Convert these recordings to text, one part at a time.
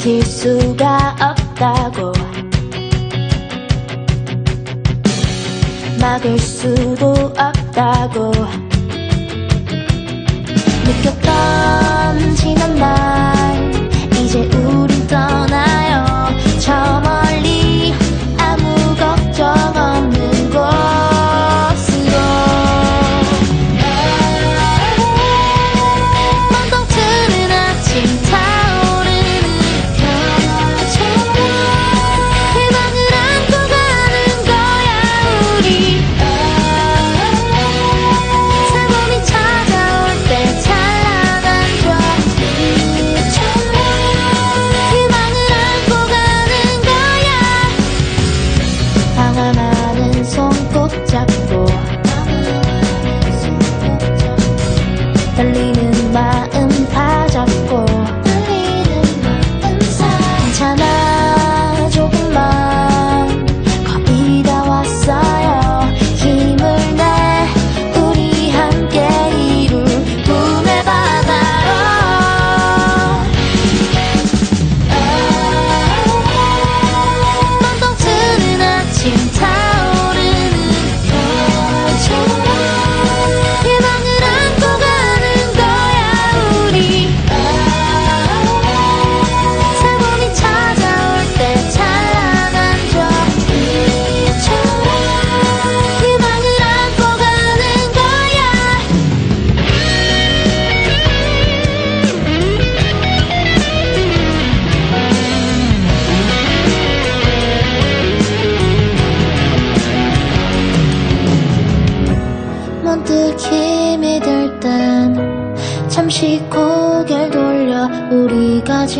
버틸 수가 없다고. 막을 수도 없다고. 느꼈던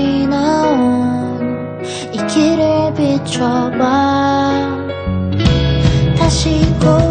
지나온 이 길을 비춰봐. 다시 고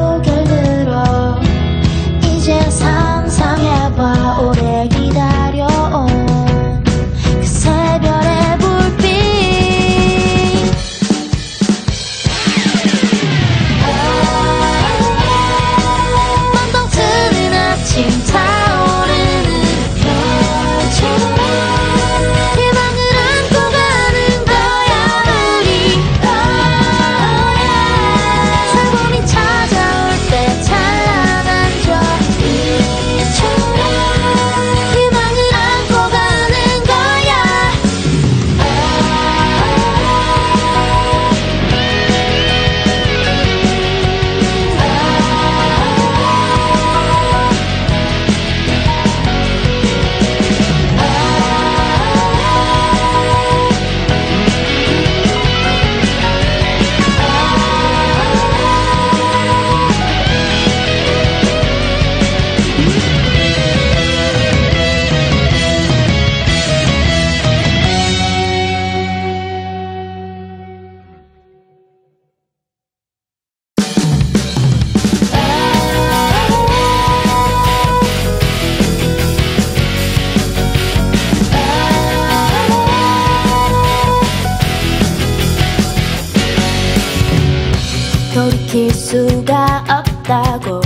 돌이킬 수가 없다고.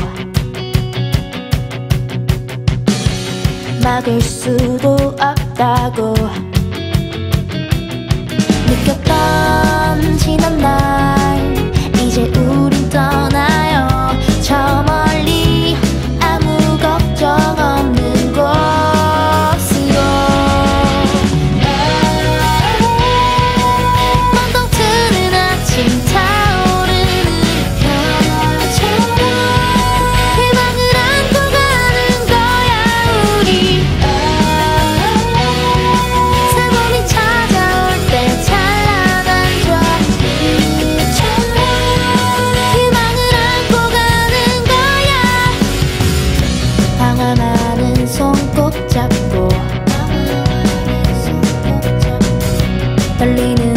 막을 수도 없다고. 떨리는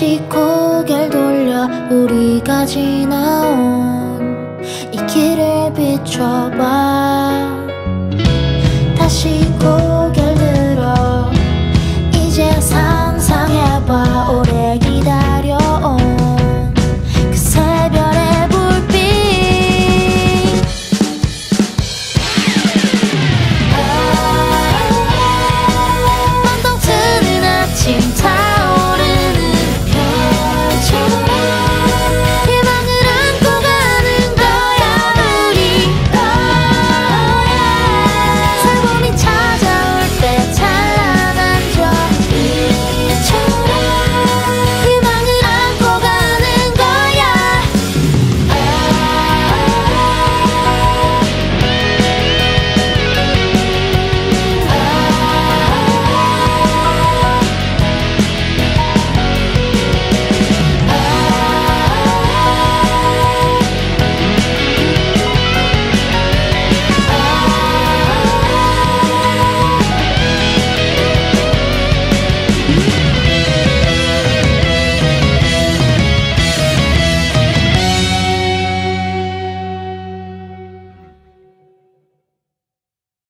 잠시 고개를 돌려 우리가 지나온 이 길을 비춰봐